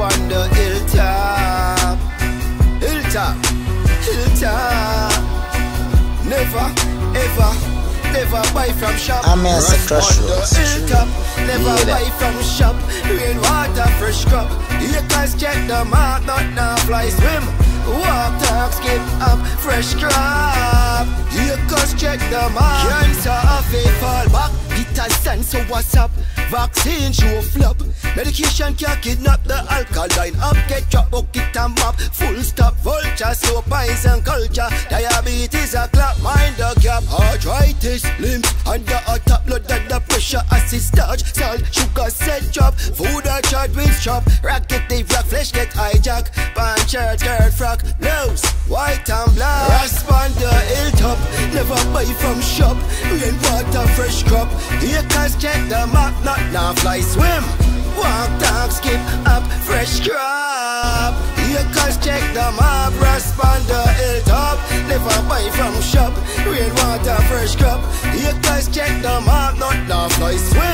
on the hilltop. Hilltop, hilltop. Never, ever, never buy from shop. I'm a crossroads. Hilltop, never Yeah. buy from shop. Rainwater, fresh crop. Acres check the mark, not now fly swim. Walk, talk, skip up, fresh crop. Acres check the mark. Cancer off a fall back. Peter San, so what's up? Vaccine show flop. Medication can kidnap the alkaline up. Get drop bucket and mop. Full stop. Vulture, slow poison culture. Diabetes a clap. Mind the gap. Arthritis, limbs under a top blood under pressure. Acid starch, salt, sugar set drop. Food a chart with chop. Rocket they rock. Flesh get hijack. Pan shirt, skirt, frock. Nose, white and black. Ras pon the hilltop. Never buy from shop. Rainwater, fresh crop. Acres check the map. Not now fly swim. Walk, talk, skip up, fresh crop. Acres check the map, Ras pon the hilltop. Never buy from shop, rainwater, fresh crop. Acres check the map, not now fly swim.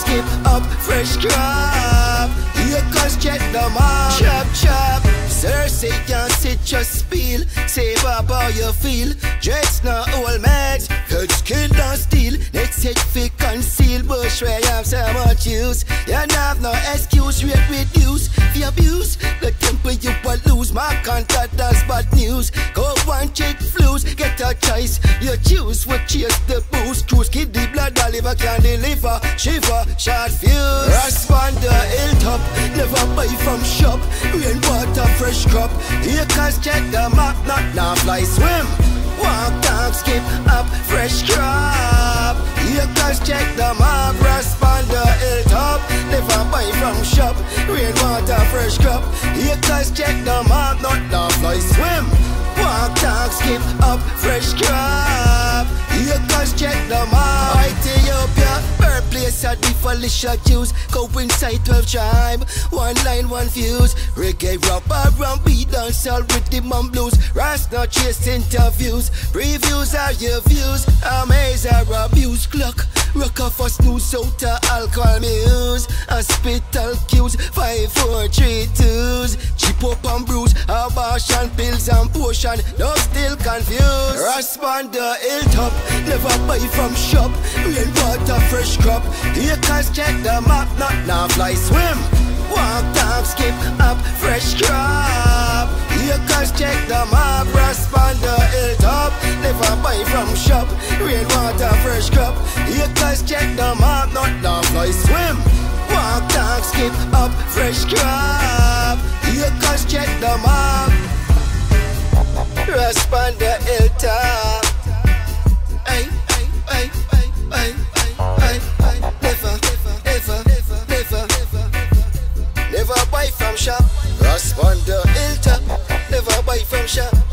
Skip up, fresh crop. Acres check the map, chop, chop. Cersei can't sit just spiel. Say up how you feel. Dreads no old mags. Good skin don't steal. Next set fi conceal. Bush where you have so much use. You have no excuse. Rate reduce. Fi abuse. The temper you will lose. My contact does bad news. Go one check flus. Get a choice. You choose what chase the boost. Cruise kid the blood. Liver can deliver. Shiver. Short fuse. Ras pon the hilltop. Never buy from shop. Rainwater fresh crop. Acres check the map. Not now fly swim. Walk, talk, skip up, fresh crop. Acres check the map, Ras pon the hilltop. Never buy from shop, rainwater, fresh crop. Acres check the map, not now fly swim. Walk, talk, skip up, fresh crop. Acres check the map. Ethiopia, birthplace of the Falasha Jews. Go inside 12 tribe, one line, one fuse. Reggae, rap, around beat, dance all with the mum blues. Ras not chase interviews. Previews are your views. Amaze are abuse. Clock, rock off snooze out to alcohol muse. Hospital cues, five, four, three, twos. Chip up and bruise, abortion pills and potion. No still confused. Ras pon the hilltop, never buy from shop. Rainwater, fresh crop. Acres check the map, not now fly swim. Walk, talk, skip up, fresh crop. Acres check the map, Ras pon the hilltop. Never buy from shop. Rainwater, fresh crop. Acres check the map, not now fly swim. Walk, talk, skip up, fresh crop. Acres check the map. Ras pon the hilltop. Buy from shop.